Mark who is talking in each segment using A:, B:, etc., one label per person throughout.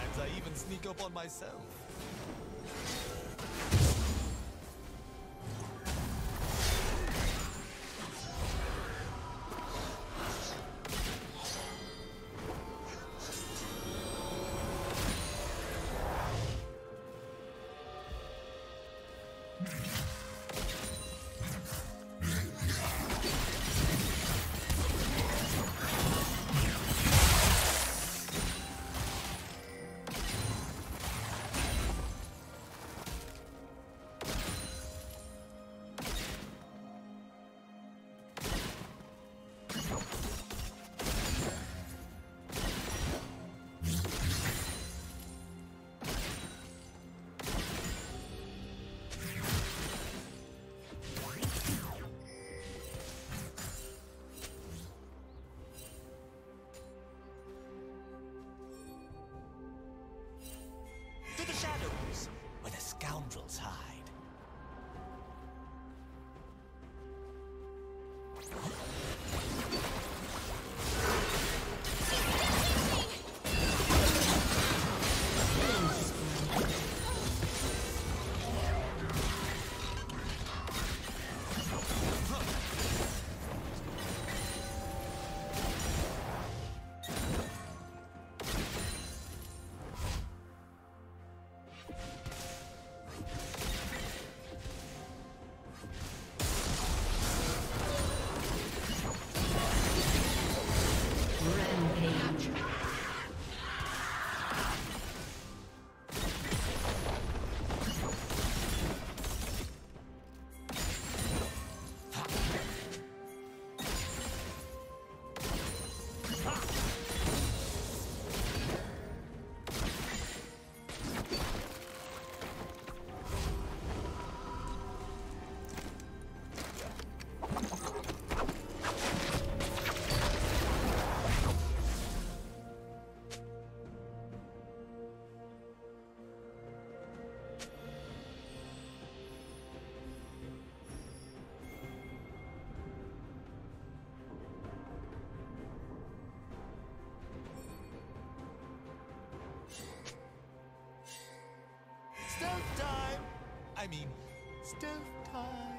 A: Sometimes I even sneak up on myself. I mean, stealth time.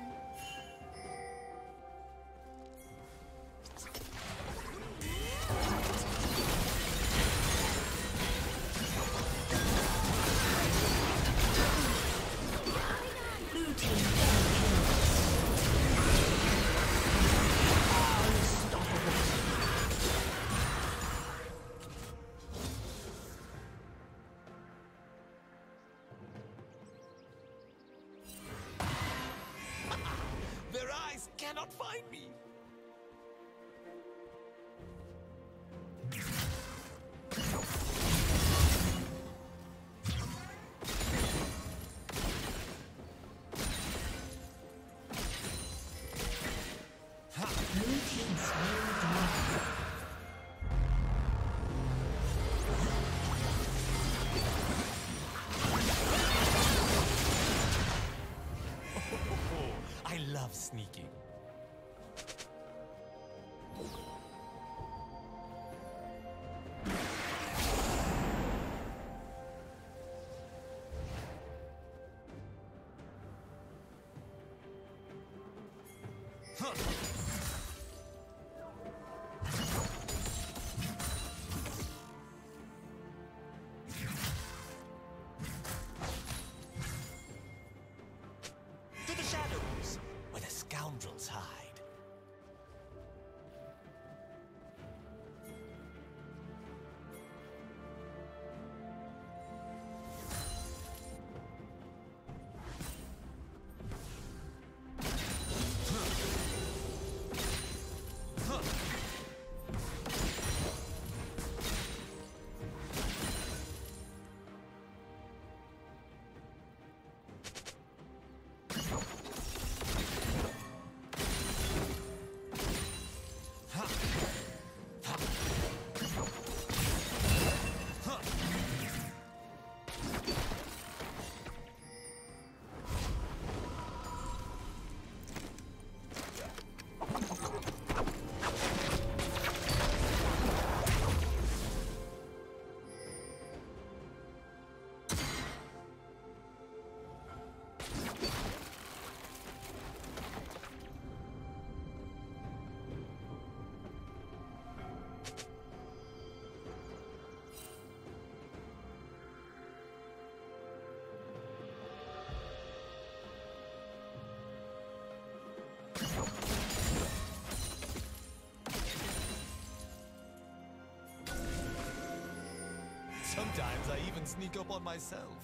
A: Sometimes I even sneak up on myself.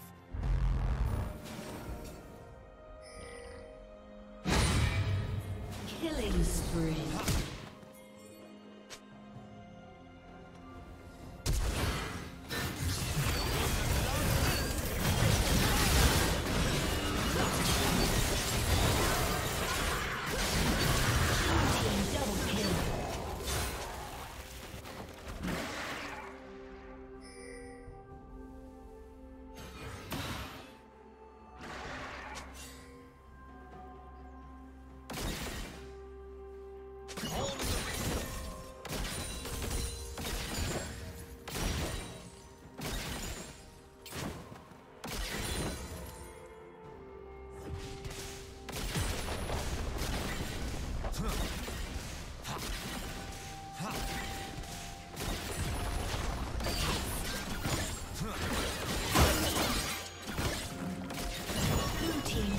B: Killing spree.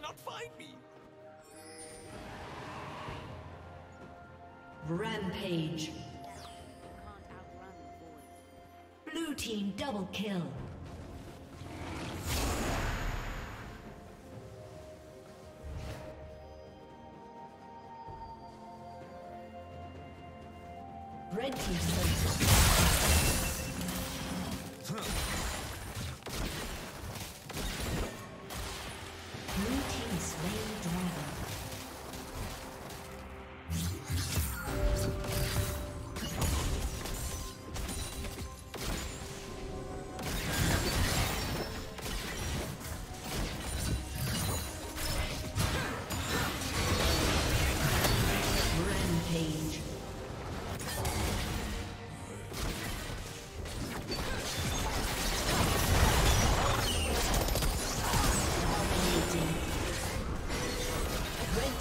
A: cannot find me.
B: Rampage. Blue team double kill.